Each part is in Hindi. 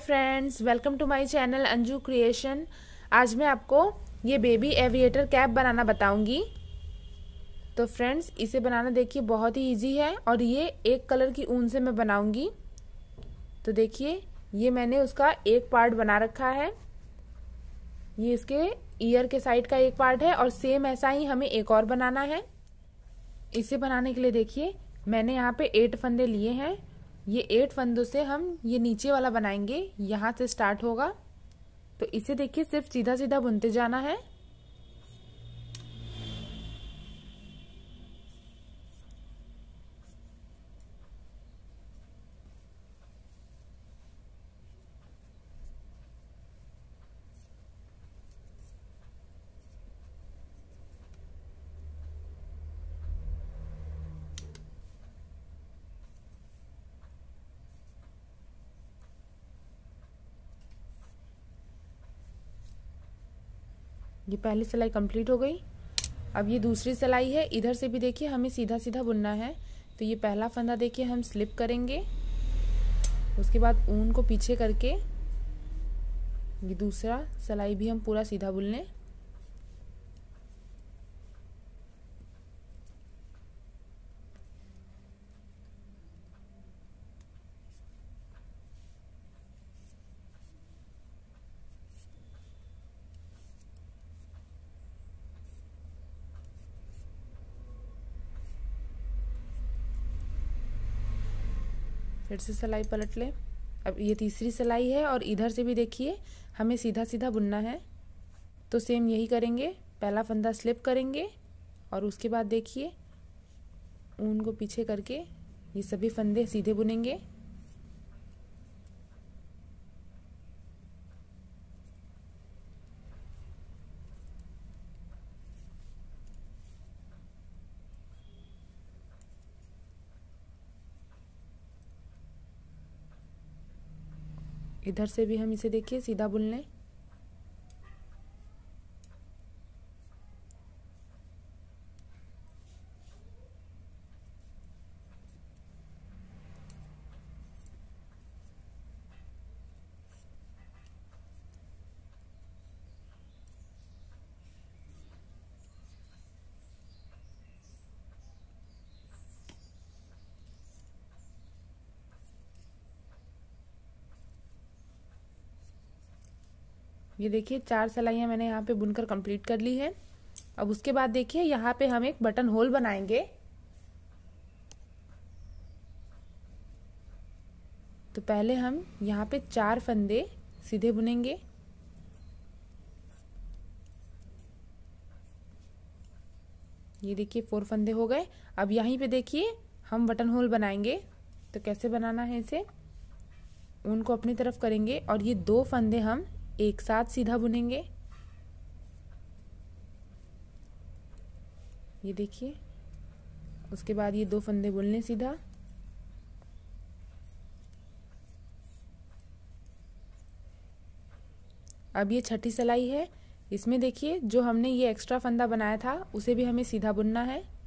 Friends welcome to my channel Anju creation आज मैं आपको ये बेबी एविएटर कैप बनाना बताऊँगी। तो फ्रेंड्स इसे बनाना देखिए बहुत ही इजी है और ये एक कलर की ऊन से मैं बनाऊँगी। तो देखिए, ये मैंने उसका एक पार्ट बना रखा है। ये इसके ईयर के साइड का एक पार्ट है और सेम ऐसा ही हमें एक और बनाना है। इसे बनाने के लिए देखिए, मैंने यहाँ पे एट फंदे लिए हैं। ये एट फंदों से हम ये नीचे वाला बनाएँगे, यहाँ से स्टार्ट होगा। तो इसे देखिए सिर्फ़ सीधा सीधा बुनते जाना है। ये पहली सिलाई कंप्लीट हो गई। अब ये दूसरी सिलाई है, इधर से भी देखिए, हमें सीधा सीधा बुनना है। तो ये पहला फंदा देखिए, हम स्लिप करेंगे। उसके बाद ऊन को पीछे करके ये दूसरा सिलाई भी हम पूरा सीधा बुन लें से सिलाई पलट लें। अब ये तीसरी सिलाई है और इधर से भी देखिए, हमें सीधा सीधा बुनना है। तो सेम यही करेंगे, पहला फंदा स्लिप करेंगे और उसके बाद देखिए, ऊन को पीछे करके ये सभी फंदे सीधे बुनेंगे। इधर से भी हम इसे देखिए सीधा बुन लें ये देखिए, चार सिलाइयाँ मैंने यहाँ पे बुनकर कंप्लीट कर ली है। अब उसके बाद देखिए, यहाँ पे हम एक बटन होल बनाएँगे। तो पहले हम यहाँ पे चार फंदे सीधे बुनेंगे। ये देखिए फोर फंदे हो गए। अब यहीं पे देखिए, हम बटन होल बनाएँगे। तो कैसे बनाना है इसे? ऊन को अपनी तरफ़ करेंगे और ये दो फंदे हम एक साथ सीधा बुनेंगे। ये देखिए, उसके बाद ये दो फंदे बुन लें सीधा। अब ये छठी सिलाई है। इसमें देखिए, जो हमने ये एक्स्ट्रा फंदा बनाया था, उसे भी हमें सीधा बुनना है।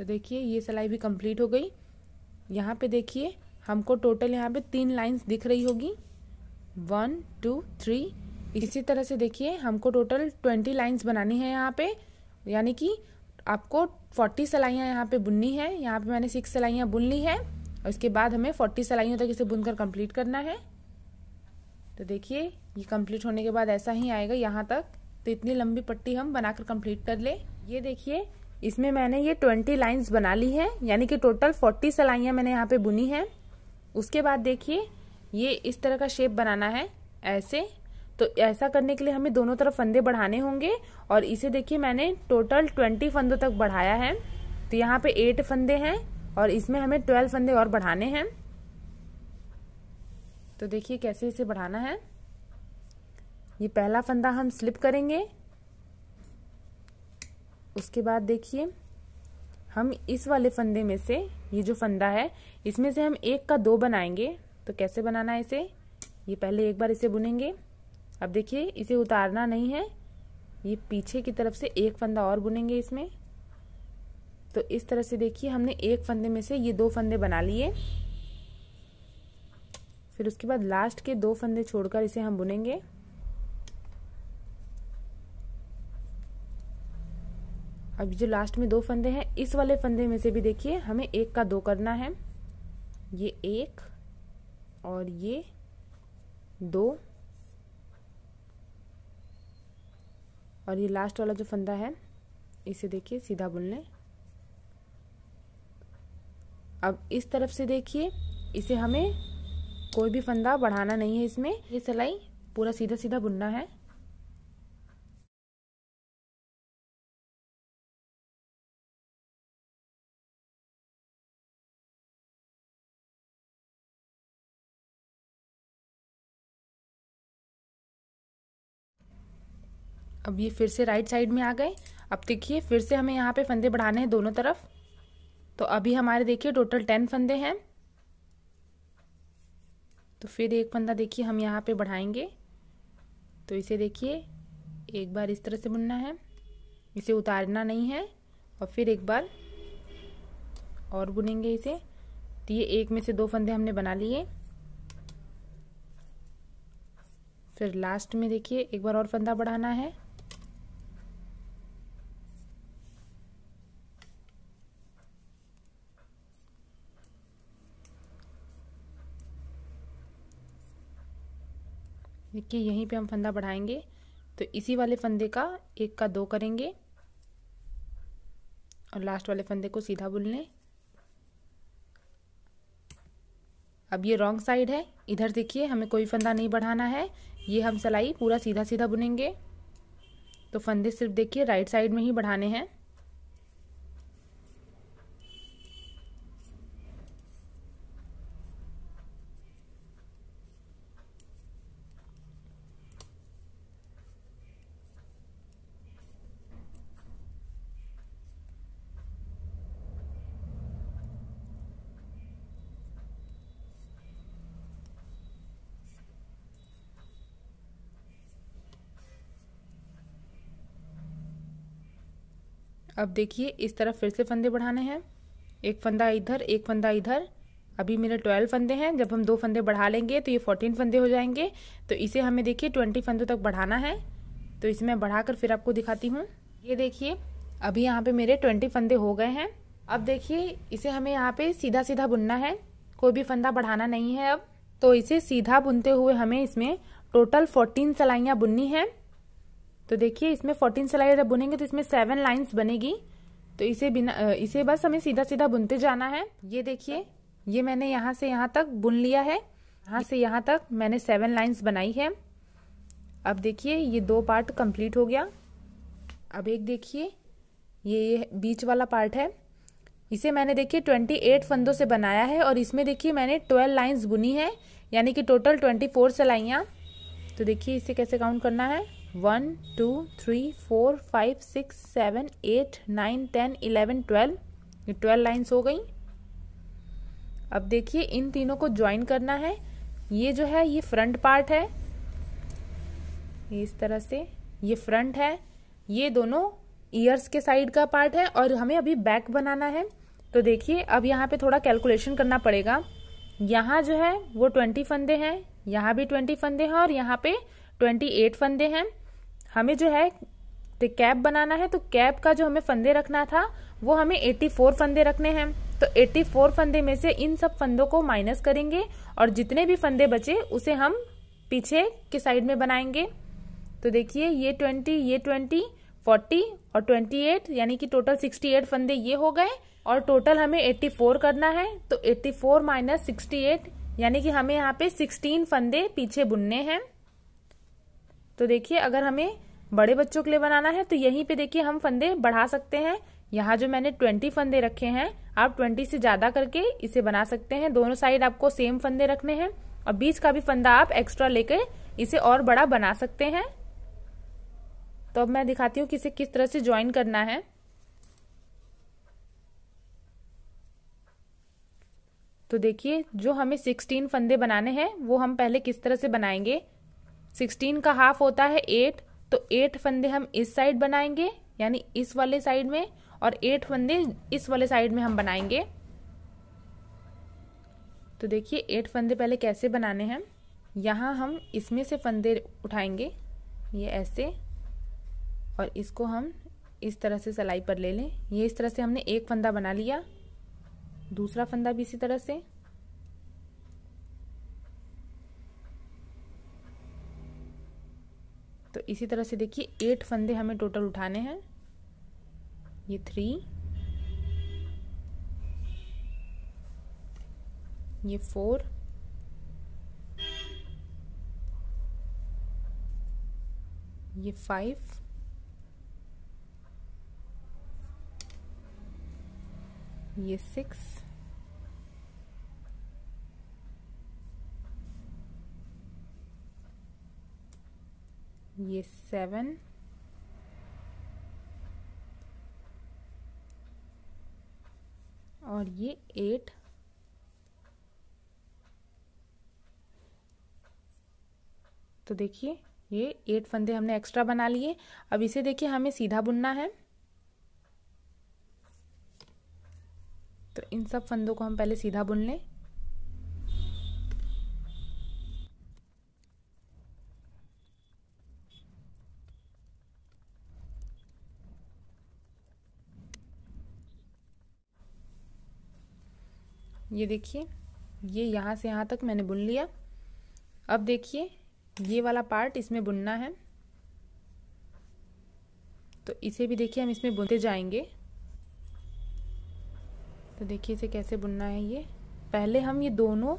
तो देखिए, ये सिलाई भी कंप्लीट हो गई। यहाँ पे देखिए, हमको टोटल यहाँ पे तीन लाइंस दिख रही होगी। वन टू थ्री इसी तरह से देखिए, हमको टोटल ट्वेंटी लाइंस बनानी है यहाँ पे। यानी कि आपको फोर्टी सिलाइयाँ यहाँ पे बुननी है। यहाँ पे मैंने सिक्स सिलाइयाँ बुन ली है। और इसके बाद हमें फोर्टी सिलाइयों तक इसे बुनकर कंप्लीट करना है। तो देखिए, ये कंप्लीट होने के बाद ऐसा ही आएगा यहाँ तक। तो इतनी लंबी पट्टी हम बनाकर कंप्लीट कर ले। ये देखिए इसमें मैंने ये ट्वेंटी लाइंस बना ली है, यानी कि टोटल फोर्टी सिलाइयाँ मैंने यहाँ पे बुनी है। उसके बाद देखिए, ये इस तरह का शेप बनाना है, ऐसे। तो ऐसा करने के लिए हमें दोनों तरफ़ फंदे बढ़ाने होंगे, और इसे देखिए मैंने टोटल ट्वेंटी फंदों तक बढ़ाया है। तो यहाँ पे एट फंदे हैं, और इसमें हमें ट्वेल्व फंदे और बढ़ाने हैं। तो देखिए कैसे इसे बढ़ाना है। ये पहला फंदा हम स्लिप करेंगे उसके बाद देखिए, हम इस वाले फंदे में से, ये जो फंदा है, इसमें से हम एक का दो बनाएँगे। तो कैसे बनाना है इसे? ये पहले एक बार इसे बुनेंगे। अब देखिए, इसे उतारना नहीं है। ये पीछे की तरफ़ से एक फंदा और बुनेंगे इसमें। तो इस तरह से देखिए, हमने एक फंदे में से ये दो फंदे बना लिए। फिर उसके बाद लास्ट के दो फंदे छोड़कर इसे हम बुनेंगे। अब जो लास्ट में दो फंदे हैं, इस वाले फंदे में से भी देखिए, हमें एक का दो करना है। ये एक और ये दो। और ये लास्ट वाला जो फंदा है, इसे देखिए, सीधा बुन लें अब इस तरफ़ से देखिए, इसे हमें कोई भी फंदा बढ़ाना नहीं है इसमें। ये सिलाई पूरा सीधा सीधा बुनना है। अब ये फिर से राइट साइड में आ गए। अब देखिए, फिर से हमें यहाँ पे फंदे बढ़ाने हैं दोनों तरफ़। तो अभी हमारे देखिए टोटल टेन फंदे हैं। तो फिर एक फंदा देखिए, हम यहाँ पे बढ़ाएँगे। तो इसे देखिए, एक बार इस तरह से बुनना है। इसे उतारना नहीं है। और फिर एक बार और बुनेंगे इसे। तो ये एक में से दो फंदे हमने बना लिए। फिर लास्ट में देखिए, एक बार और फंदा बढ़ाना है। देखिए, यहीं पे हम फंदा बढ़ाएँगे। तो इसी वाले फंदे का एक का दो करेंगे। और लास्ट वाले फंदे को सीधा बुन लें। अब ये रॉन्ग साइड है। इधर देखिए, हमें कोई फंदा नहीं बढ़ाना है। ये हम सिलाई पूरा सीधा सीधा बुनेंगे। तो फंदे सिर्फ़ देखिए, राइट साइड में ही बढ़ाने हैं। अब देखिए, इस तरफ़ फिर से फंदे बढ़ाने हैं। एक फंदा इधर, एक फंदा इधर। अभी मेरे ट्वेल्व फंदे हैं, जब हम दो फंदे बढ़ा लेंगे तो ये फोर्टीन फंदे हो जाएँगे। तो इसे हमें देखिए, ट्वेंटी फंदों तक बढ़ाना है। तो इसे मैं बढ़ाकर फिर आपको दिखाती हूँ। ये देखिए, अभी यहाँ पे मेरे ट्वेंटी फंदे हो गए हैं। अब देखिए, इसे हमें यहाँ पे सीधा सीधा बुनना है। कोई भी फंदा बढ़ाना नहीं है अब। तो इसे सीधा बुनते हुए हमें इसमें टोटल फोर्टीन सलाइयाँ बुननी है। तो देखिए, इसमें फोर्टीन सिलाई जब बुनेंगे तो इसमें सेवन लाइन्स बनेगी। तो इसे बिना इसे बस हमें सीधा सीधा बुनते जाना है। ये देखिए, ये मैंने यहाँ से यहाँ तक बुन लिया है। यहाँ से यहाँ तक मैंने सेवन लाइन्स बनाई है। अब देखिए, ये दो पार्ट कंप्लीट हो गया। अब एक देखिए, ये बीच वाला पार्ट है। इसे मैंने देखिए ट्वेंटी एट फंदों से बनाया है और इसमें देखिए मैंने ट्वेल्व लाइंस बुनी है। यानी कि टोटल ट्वेंटी फोर सिलाइयाँ। तो देखिए इसे कैसे काउंट करना है? One two three four five six seven eight nine ten eleven twelve ये ट्वेल्व लाइन्स हो गई। अब देखिए इन तीनों को ज्वाइन करना है। ये जो है, ये फ्रंट पार्ट है। इस तरह से ये फ्रंट है। ये दोनों ईयर्स के साइड का पार्ट है और हमें अभी बैक बनाना है। तो देखिए, अब यहाँ पे थोड़ा कैलकुलेशन करना पड़ेगा। यहाँ जो है, वो ट्वेंटी फंदे हैं। यहाँ भी ट्वेंटी फंदे हैं और यहाँ पे ट्वेंटी एट फंदे हैं। हमें जो है तो कैप बनाना है तो कैप का जो हमें फंदे रखना था, वो हमें 84 फंदे रखने हैं। तो 84 फंदे में से इन सब फंदों को माइनस करेंगे और जितने भी फंदे बचे, उसे हम पीछे के साइड में बनाएँगे। तो देखिए, ये 20 ये 20 40 और 28 यानी कि टोटल 68 फंदे ये हो गए और टोटल हमें 84 करना है। तो 84 माइनस सिक्सटी यानी कि हमें यहाँ पे 16 फंदे पीछे बुनने हैं। तो देखिए, अगर हमें बड़े बच्चों के लिए बनाना है तो यहीं पे देखिए हम फंदे बढ़ा सकते हैं। यहाँ जो मैंने ट्वेंटी फंदे रखे हैं, आप ट्वेंटी से ज़्यादा करके इसे बना सकते हैं। दोनों साइड आपको सेम फंदे रखने हैं। और बीच का भी फंदा आप एक्स्ट्रा लेके इसे और बड़ा बना सकते हैं। तो अब मैं दिखाती हूँ कि इसे किस तरह से ज्वाइन करना है। तो देखिए, जो हमें सिक्सटीन फंदे बनाने हैं, वो हम पहले किस तरह से बनाएँगे? सिक्सटीन का हाफ़ होता है एट तो एट फंदे हम इस साइड बनाएँगे, यानी इस वाले साइड में, और एट फंदे इस वाले साइड में हम बनाएँगे। तो देखिए एट फंदे पहले कैसे बनाने हैं? यहाँ हम इसमें से फंदे उठाएँगे, ये ऐसे, और इसको हम इस तरह से सलाई पर ले लें। ये इस तरह से हमने एक फंदा बना लिया। दूसरा फंदा भी इसी तरह से। तो इसी तरह से देखिए एट फंदे हमें टोटल उठाने हैं। ये थ्री ये फोर ये फाइव ये सिक्स ये सेवन और ये एट तो देखिए, ये एट फंदे हमने एक्स्ट्रा बना लिए। अब इसे देखिए, हमें सीधा बुनना है। तो इन सब फंदों को हम पहले सीधा बुन लें। ये देखिए, ये यहाँ से यहाँ तक मैंने बुन लिया। अब देखिए, ये वाला पार्ट इसमें बुनना है। तो इसे भी देखिए, हम इसमें बुनते जाएँगे। तो देखिए, इसे कैसे बुनना है ये। पहले हम ये दोनों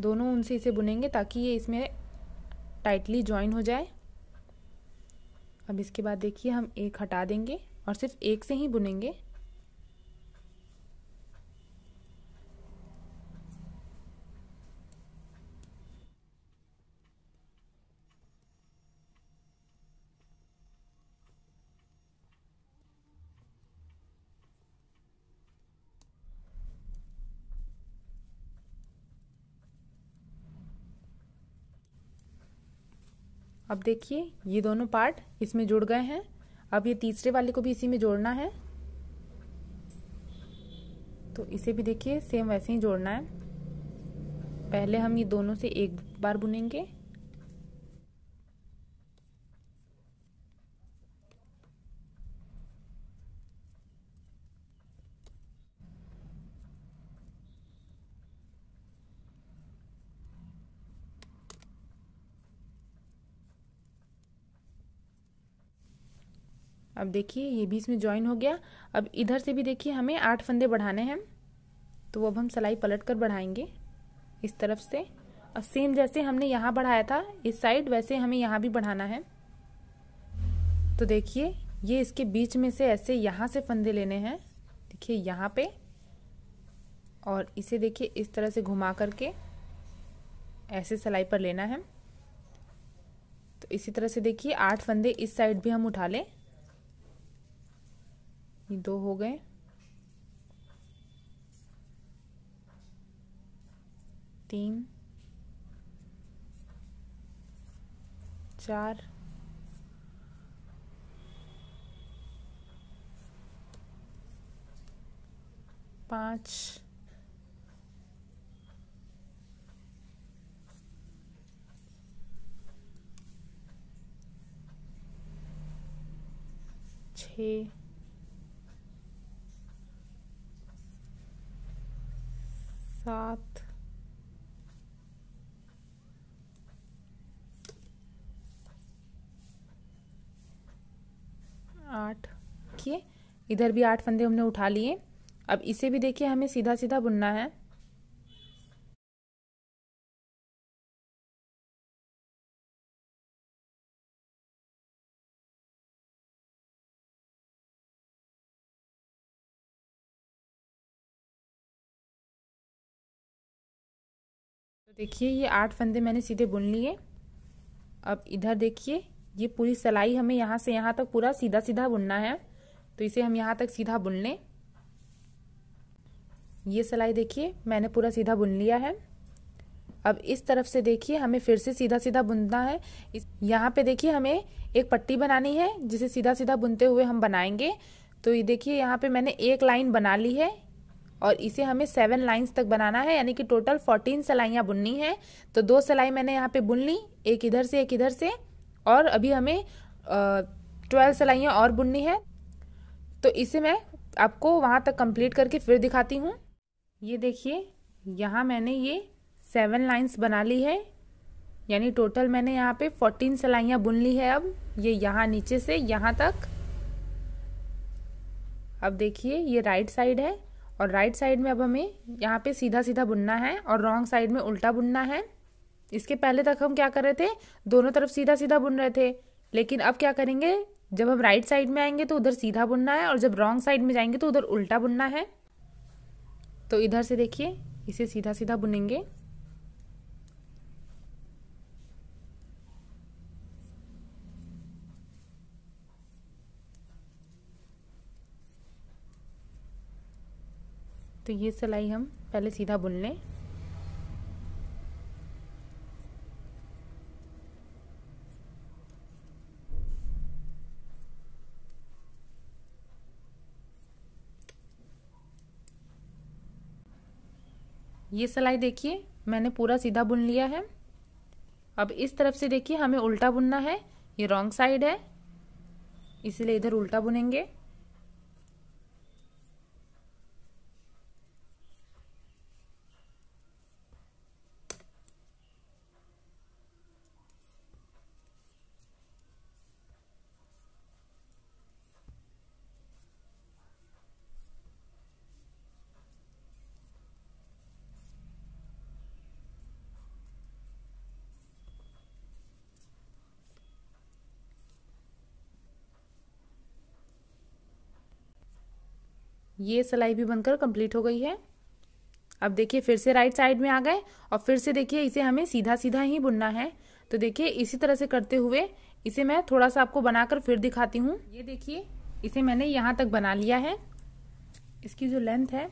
दोनों उनसे इसे बुनेंगे ताकि ये इसमें टाइटली ज्वाइन हो जाए। अब इसके बाद देखिए, हम एक हटा देंगे और सिर्फ़ एक से ही बुनेंगे। अब देखिए, ये दोनों पार्ट इसमें जुड़ गए हैं। अब ये तीसरे वाले को भी इसी में जोड़ना है। तो इसे भी देखिए सेम वैसे ही जोड़ना है। पहले हम ये दोनों से एक बार बुनेंगे। अब देखिए, ये भी इसमें ज्वाइन हो गया। अब इधर से भी देखिए, हमें आठ फंदे बढ़ाने हैं। तो अब हम सिलाई पलट कर बढ़ाएँगे इस तरफ़ से। और सेम जैसे हमने यहाँ बढ़ाया था, इस साइड वैसे हमें यहाँ भी बढ़ाना है। तो देखिए, ये इसके बीच में से ऐसे यहाँ से फंदे लेने हैं। देखिए, यहाँ पे। और इसे देखिए, इस तरह से घुमा करके ऐसे सिलाई पर लेना है। तो इसी तरह से देखिए, आठ फंदे इस साइड भी हम उठा लें। ये दो हो गए। तीन चार पाँच छ सात। आठ। देखिए, इधर भी आठ फंदे हमने उठा लिए। अब इसे भी देखिए, हमें सीधा सीधा बुनना है। देखिए, ये आठ फंदे मैंने सीधे बुन लिए। अब इधर देखिए, ये पूरी सिलाई हमें यहाँ से यहाँ तक पूरा सीधा सीधा बुनना है। तो इसे हम यहाँ तक सीधा बुन लें। ये सिलाई देखिए, मैंने पूरा सीधा बुन लिया है। अब इस तरफ़ से देखिए, हमें फिर से सीधा सीधा बुनना है। इस, यहाँ पे देखिए, हमें एक पट्टी बनानी है, जिसे सीधा सीधा बुनते हुए हम बनाएँगे। तो ये देखिए, यहाँ पे मैंने एक लाइन बना ली है। और इसे हमें सेवन लाइंस तक बनाना है, यानी कि टोटल फोर्टीन सिलाइयाँ बुननी है। तो दो सिलाई मैंने यहाँ पे बुन ली, एक इधर से, एक इधर से, और अभी हमें ट्वेल्व सिलाइयाँ और बुननी है। तो इसे मैं आपको वहाँ तक कंप्लीट करके फिर दिखाती हूँ। ये देखिए, यहाँ मैंने ये सेवन लाइंस बना ली है, यानी टोटल मैंने यहाँ पे फोर्टीन सिलाइयाँ बुन ली है अब। ये यहाँ नीचे से, यहाँ तक। अब देखिए, ये राइट साइड है। और राइट साइड में अब हमें यहाँ पे सीधा सीधा बुनना है और रॉन्ग साइड में उल्टा बुनना है। इसके पहले तक हम क्या कर रहे थे? दोनों तरफ़ सीधा सीधा बुन रहे थे। लेकिन अब क्या करेंगे? जब हम राइट साइड में आएँगे तो उधर सीधा बुनना है और जब रॉन्ग साइड में जाएँगे तो उधर उल्टा बुनना है। तो इधर से देखिए, इसे सीधा सीधा बुनेंगे। तो ये सिलाई हम पहले सीधा बुन लें। ये सिलाई देखिए, मैंने पूरा सीधा बुन लिया है। अब इस तरफ़ से देखिए, हमें उल्टा बुनना है, ये रॉन्ग साइड है, इसलिए इधर उल्टा बुनेंगे। ये सिलाई भी बनकर कंप्लीट हो गई है। अब देखिए फिर से राइट साइड में आ गए और फिर से देखिए इसे हमें सीधा सीधा ही बुनना है। तो देखिए इसी तरह से करते हुए इसे मैं थोड़ा सा आपको बनाकर फिर दिखाती हूँ। ये देखिए, इसे मैंने यहाँ तक बना लिया है। इसकी जो लेंथ है,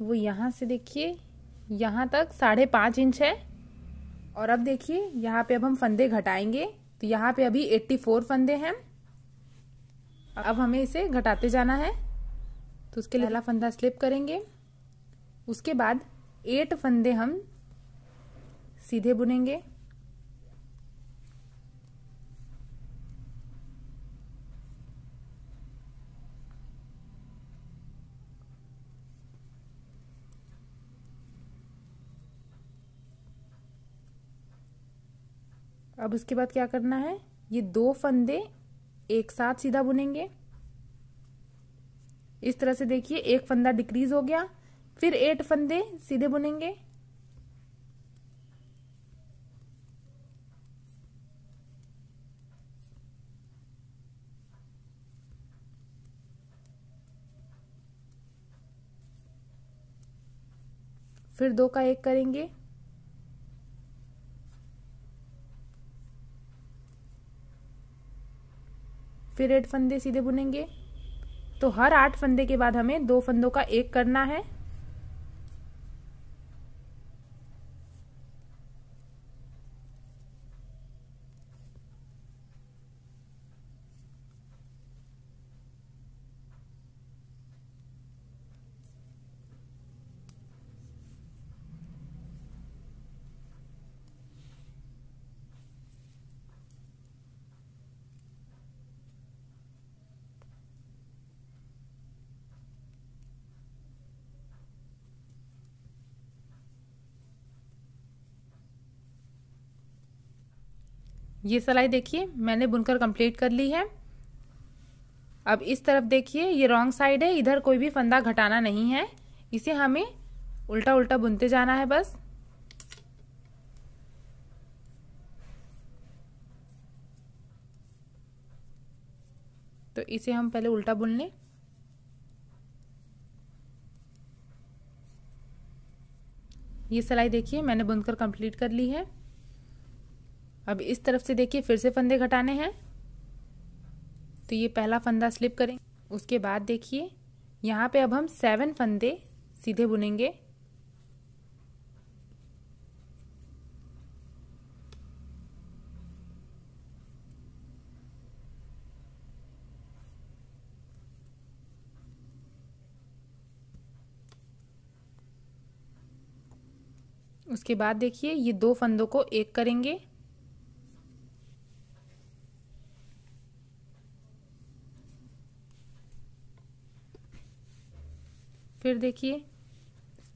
वो यहाँ से देखिए, यहाँ तक साढ़े पाँच इंच है। और अब देखिए, यहाँ पे अब हम फंदे घटाएँगे। तो यहाँ पे अभी एट्टी फोर फंदे हैं। अब हमें इसे घटाते जाना है। तो उसके लिए पहला फंदा स्लिप करेंगे। उसके बाद एट फंदे हम सीधे बुनेंगे। अब उसके बाद क्या करना है? ये दो फंदे एक साथ सीधा बुनेंगे। इस तरह से देखिए, एक फंदा डिक्रीज हो गया, फिर एट फंदे सीधे बुनेंगे। फिर दो का एक करेंगे। फिर एट फंदे सीधे बुनेंगे। तो हर आठ फंदे के बाद हमें दो फंदों का एक करना है। ये सिलाई देखिए, मैंने बुनकर कंप्लीट कर ली है। अब इस तरफ़ देखिए, ये रॉन्ग साइड है, इधर कोई भी फंदा घटाना नहीं है। इसे हमें उल्टा उल्टा बुनते जाना है बस। तो इसे हम पहले उल्टा बुन लें। ये सिलाई देखिए, मैंने बुनकर कंप्लीट कर ली है। अब इस तरफ़ से देखिए, फिर से फंदे घटाने हैं। तो ये पहला फंदा स्लिप करें। उसके बाद देखिए, यहाँ पे अब हम सेवन फंदे सीधे बुनेंगे। उसके बाद देखिए, ये दो फंदों को एक करेंगे। फिर देखिए,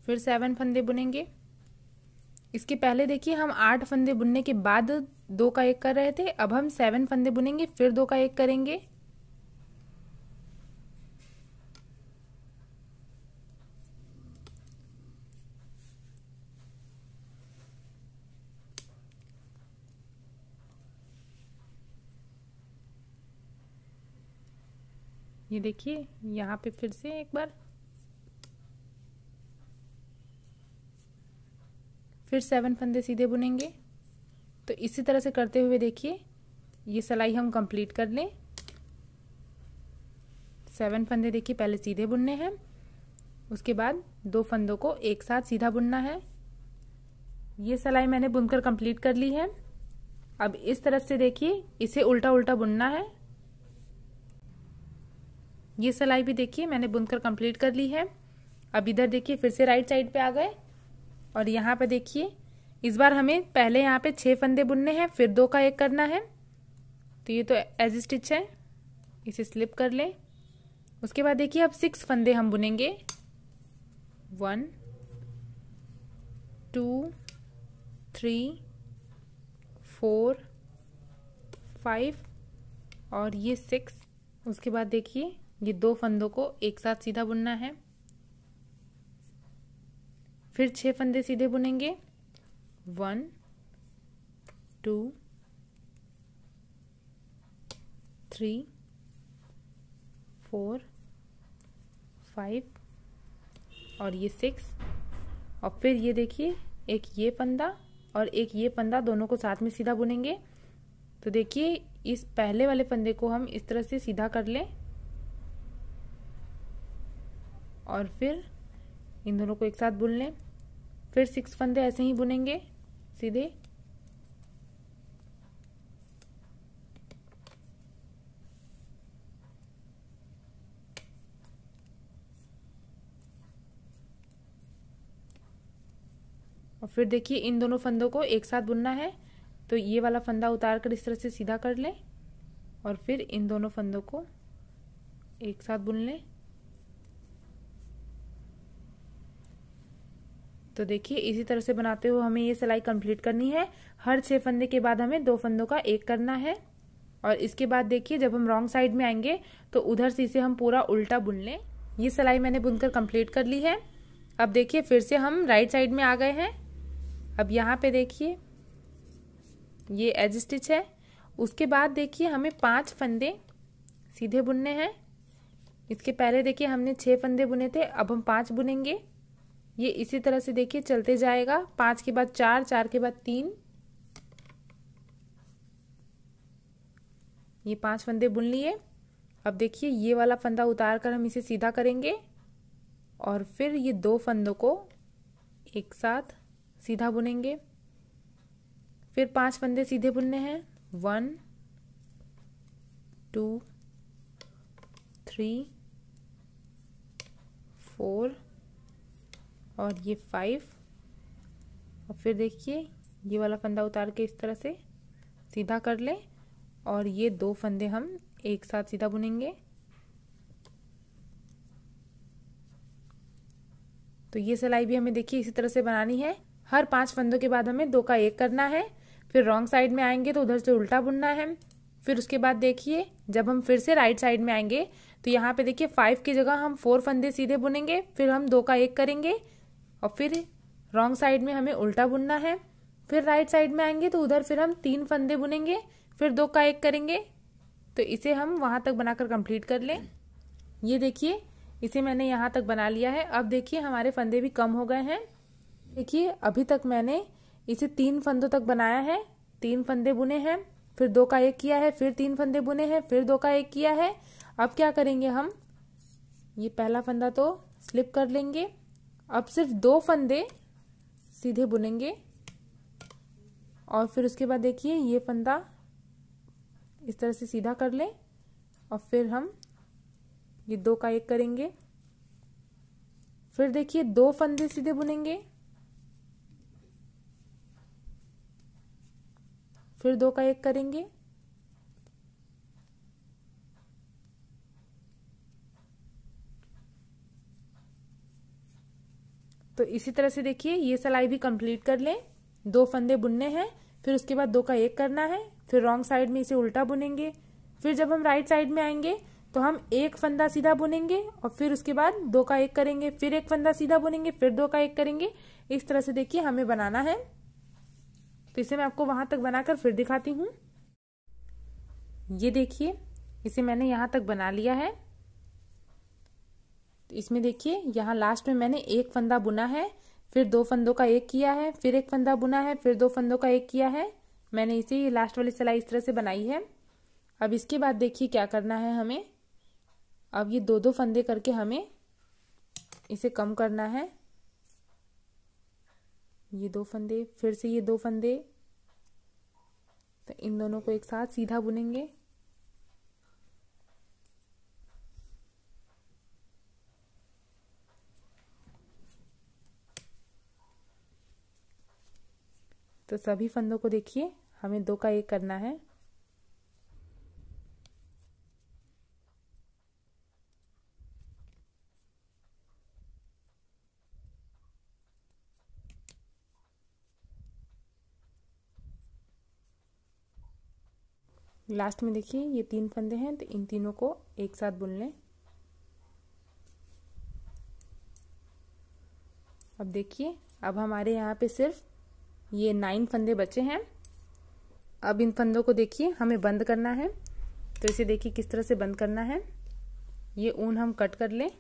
फिर सेवन फंदे बुनेंगे। इसके पहले देखिए, हम आठ फंदे बुनने के बाद दो का एक कर रहे थे, अब हम सेवन फंदे बुनेंगे, फिर दो का एक करेंगे। ये देखिए, यहाँ पे फिर से एक बार। फिर सेवन फंदे सीधे बुनेंगे। तो इसी तरह से करते हुए देखिए, ये सिलाई हम कंप्लीट कर लें। सेवन फंदे देखिए, पहले सीधे बुनने हैं। उसके बाद दो फंदों को एक साथ सीधा बुनना है। ये सिलाई मैंने बुनकर कंप्लीट कर ली है। अब इस तरफ़ से देखिए, इसे उल्टा उल्टा बुनना है। ये सिलाई भी देखिए, मैंने बुनकर कंप्लीट कर ली है। अब इधर देखिए, फिर से राइट साइड पे आ गए। और यहाँ पर देखिए, इस बार हमें पहले यहाँ पे छः फंदे बुनने हैं, फिर दो का एक करना है। तो ये तो एज स्टिच है। इसे स्लिप कर लें। उसके बाद देखिए, अब सिक्स फंदे हम बुनेंगे। One two three four five और ये सिक्स उसके बाद देखिए, ये दो फंदों को एक साथ सीधा बुनना है। फिर छह फंदे सीधे बुनेंगे। One two three four five और ये सिक्स और फिर ये देखिए, एक ये फंदा और एक ये फंदा दोनों को साथ में सीधा बुनेंगे। तो देखिए, इस पहले वाले फंदे को हम इस तरह से सीधा कर लें। और फिर इन दोनों को एक साथ बुन लें। फिर सिक्स फंदे ऐसे ही बुनेंगे, सीधे। और फिर देखिए, इन दोनों फंदों को एक साथ बुनना है तो ये वाला फंदा उतार कर इस तरह से सीधा कर लें और फिर इन दोनों फंदों को एक साथ बुन लें। तो देखिए, इसी तरह से बनाते हुए हमें ये सिलाई कंप्लीट करनी है। हर छह फंदे के बाद हमें दो फंदों का एक करना है। और इसके बाद देखिए, जब हम रॉन्ग साइड में आएँगे तो उधर से इसे हम पूरा उल्टा बुन लें। ये सिलाई मैंने बुनकर कंप्लीट कर ली है। अब देखिए, फिर से हम राइट साइड में आ गए हैं। अब यहाँ पे देखिए, ये एज स्टिच है। उसके बाद देखिए, हमें पाँच फंदे सीधे बुनने हैं। इसके पहले देखिए, हमने छह फंदे बुने थे, अब हम पाँच बुनेंगे। ये इसी तरह से देखिए, चलते जाएगा। पाँच के बाद चार चार के बाद तीन। ये पाँच फंदे बुन लिए। अब देखिए, ये वाला फंदा उतार कर हम इसे सीधा करेंगे। और फिर ये दो फंदों को एक साथ सीधा बुनेंगे। फिर पाँच फंदे सीधे बुनने हैं। वन, टू, थ्री, फोर और ये फाइव और फिर देखिए, ये वाला फंदा उतार के इस तरह से सीधा कर लें। और ये दो फंदे हम एक साथ सीधा बुनेंगे। तो ये सिलाई भी हमें देखिए इसी तरह से बनानी है। हर पाँच फंदों के बाद हमें दो का एक करना है। फिर रॉन्ग साइड में आएँगे तो उधर से उल्टा बुनना है। फिर उसके बाद देखिए, जब हम फिर से राइट साइड में आएँगे तो यहाँ पे देखिए फाइव की जगह हम फोर फंदे सीधे बुनेंगे। फिर हम दो का एक करेंगे। और फिर रॉन्ग साइड में हमें उल्टा बुनना है। फिर राइट साइड में आएँगे तो उधर फिर हम तीन फंदे बुनेंगे, फिर दो का एक करेंगे। तो इसे हम वहाँ तक बनाकर कंप्लीट कर लें। ये देखिए, इसे मैंने यहाँ तक बना लिया है। अब देखिए, हमारे फंदे भी कम हो गए हैं। देखिए, अभी तक मैंने इसे तीन फंदों तक बनाया है। तीन फंदे बुने हैं, फिर दो का एक किया है, फिर तीन फंदे बुने हैं, फिर दो का एक किया है। अब क्या करेंगे हम? ये पहला फंदा तो स्लिप कर लेंगे। अब सिर्फ़ दो फंदे सीधे बुनेंगे और फिर उसके बाद देखिए, ये फंदा इस तरह से सीधा कर लें और फिर हम ये दो का एक करेंगे। फिर देखिए, दो फंदे सीधे बुनेंगे। फिर दो का एक करेंगे। तो इसी तरह से देखिए, ये सिलाई भी कंप्लीट कर लें। दो फंदे बुनने हैं, फिर उसके बाद दो का एक करना है, फिर रॉन्ग साइड में इसे उल्टा बुनेंगे। फिर जब हम राइट साइड में आएँगे तो हम एक फंदा सीधा बुनेंगे और फिर उसके बाद दो का एक करेंगे, फिर एक फंदा सीधा बुनेंगे, फिर दो का एक करेंगे। इस तरह से देखिए हमें बनाना है। तो इसे मैं आपको वहाँ तक बनाकर फिर दिखाती हूँ। ये देखिए, इसे मैंने यहाँ तक बना लिया है। इसमें देखिए, यहाँ लास्ट में मैंने एक फंदा बुना है, फिर दो फंदों का एक किया है, फिर एक फंदा बुना है, फिर दो फंदों का एक किया है। मैंने इसे लास्ट वाली सिलाई इस तरह से बनाई है। अब इसके बाद देखिए क्या करना है हमें। अब ये दो दो फंदे करके हमें इसे कम करना है। ये दो फंदे, फिर से ये दो फंदे। तो इन दोनों को एक साथ सीधा बुनेंगे। तो सभी फंदों को देखिए, हमें दो का एक करना है। लास्ट में देखिए, ये तीन फंदे हैं तो इन तीनों को एक साथ बुन लें। अब देखिए, अब हमारे यहाँ पे सिर्फ़ ये नाइन फंदे बचे हैं। अब इन फंदों को देखिए, हमें बंद करना है। तो इसे देखिए किस तरह से बंद करना है। ये ऊन हम कट कर लें।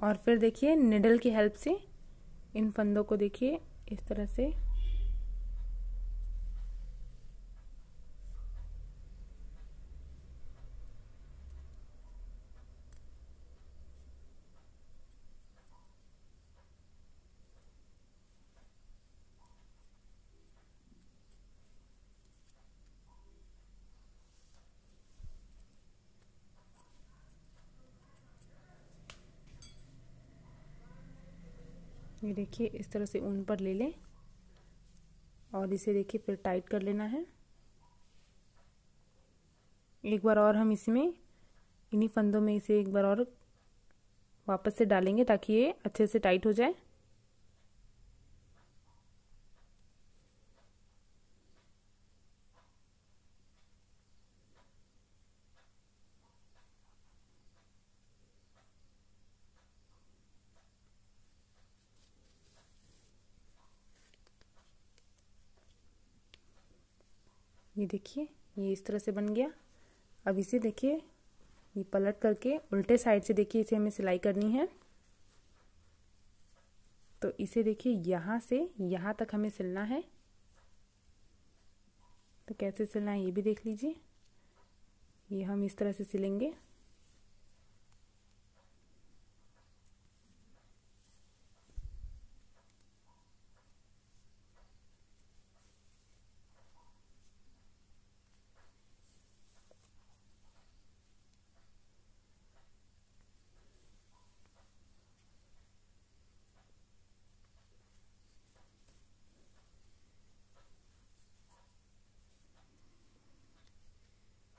और फिर देखिए, निडल की हेल्प से इन फंदों को देखिए, इस तरह से। देखिए इस तरह से ऊन पर ले लें और इसे देखिए फिर टाइट कर लेना है। एक बार और हम इसमें इन्हीं फंदों में इसे एक बार और वापस से डालेंगे ताकि ये अच्छे से टाइट हो जाए। ये देखिए, ये इस तरह से बन गया। अब इसे देखिए, ये पलट करके उल्टे साइड से देखिए, इसे हमें सिलाई करनी है। तो इसे देखिए, यहाँ से, यहाँ तक हमें सिलना है। तो कैसे सिलना है, ये भी देख लीजिए। ये हम इस तरह से सिलेंगे।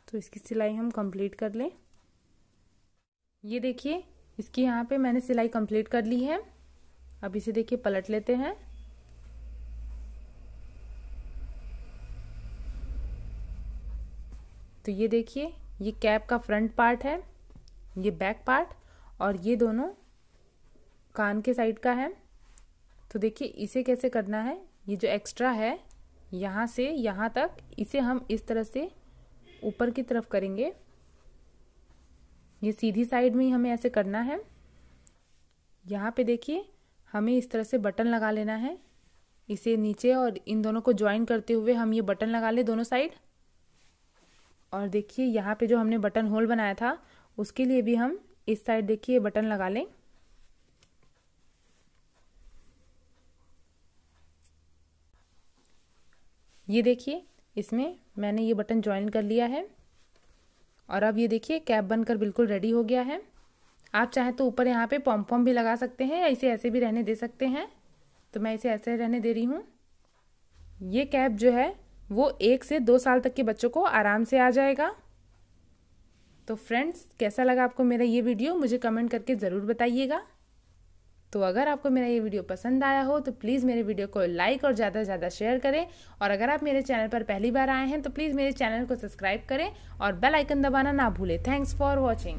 तो इसकी सिलाई हम कंप्लीट कर लें। ये देखिए, इसकी यहाँ पे मैंने सिलाई कंप्लीट कर ली है। अब इसे देखिए, पलट लेते हैं। तो ये देखिए, ये कैप का फ्रंट पार्ट है, ये बैक पार्ट और ये दोनों कान के साइड का है। तो देखिए, इसे कैसे करना है? ये जो एक्स्ट्रा है, यहाँ से यहाँ तक, इसे हम इस तरह से ऊपर की तरफ़ करेंगे। ये सीधी साइड में ही हमें ऐसे करना है। यहाँ पे देखिए, हमें इस तरह से बटन लगा लेना है। इसे नीचे और इन दोनों को ज्वाइन करते हुए हम ये बटन लगा ले दोनों साइड। और देखिए, यहाँ पे जो हमने बटन होल बनाया था, उसके लिए भी हम इस साइड देखिए बटन लगा लें। ये देखिए इसमें मैंने ये बटन ज्वाइन कर लिया है। और अब ये देखिए कैप बनकर बिल्कुल रेडी हो गया है। आप चाहें तो ऊपर यहाँ पे पॉम पॉम भी लगा सकते हैं या इसे ऐसे भी रहने दे सकते हैं। तो मैं इसे ऐसे रहने दे रही हूँ। ये कैप जो है, वो एक से दो साल तक के बच्चों को आराम से आ जाएगा। तो फ्रेंड्स कैसा लगा आपको मेरा ये वीडियो मुझे कमेंट करके ज़रूर बताइएगा। तो अगर आपको मेरा ये वीडियो पसंद आया हो तो प्लीज़ मेरे वीडियो को लाइक और ज़्यादा से ज़्यादा शेयर करें। और अगर आप मेरे चैनल पर पहली बार आए हैं तो प्लीज़ मेरे चैनल को सब्सक्राइब करें और बेल आइकन दबाना ना भूलें। Thanks for watching.